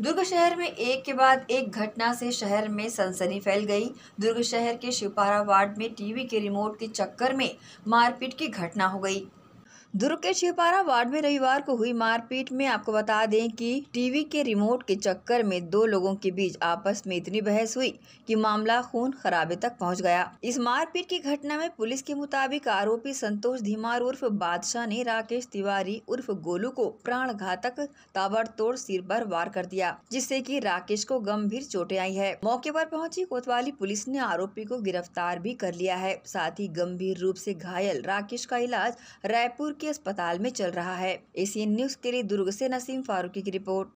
दुर्ग शहर में एक के बाद एक घटना से शहर में सनसनी फैल गई। दुर्ग शहर के शिवपारा वार्ड में टीवी के रिमोट के चक्कर में मारपीट की घटना हो गई। दुर्ग के शिवपारा वार्ड में रविवार को हुई मारपीट में आपको बता दें कि टीवी के रिमोट के चक्कर में दो लोगों के बीच आपस में इतनी बहस हुई कि मामला खून खराबे तक पहुँच गया। इस मारपीट की घटना में पुलिस के मुताबिक आरोपी संतोष धीमार उर्फ़ बादशाह ने राकेश तिवारी उर्फ़ गोलू को प्राण घातक ताबड़तोड़ सिर पर वार कर दिया, जिससे कि राकेश को गंभीर चोटें आई है। मौके पर पहुँची कोतवाली पुलिस ने आरोपी को गिरफ़्तार भी कर लिया है। साथ ही गंभीर रूप से घायल राकेश का इलाज रायपुर के अस्पताल में चल रहा है। एशियन न्यूज़ के लिए दुर्ग से नसीम फारूकी की रिपोर्ट।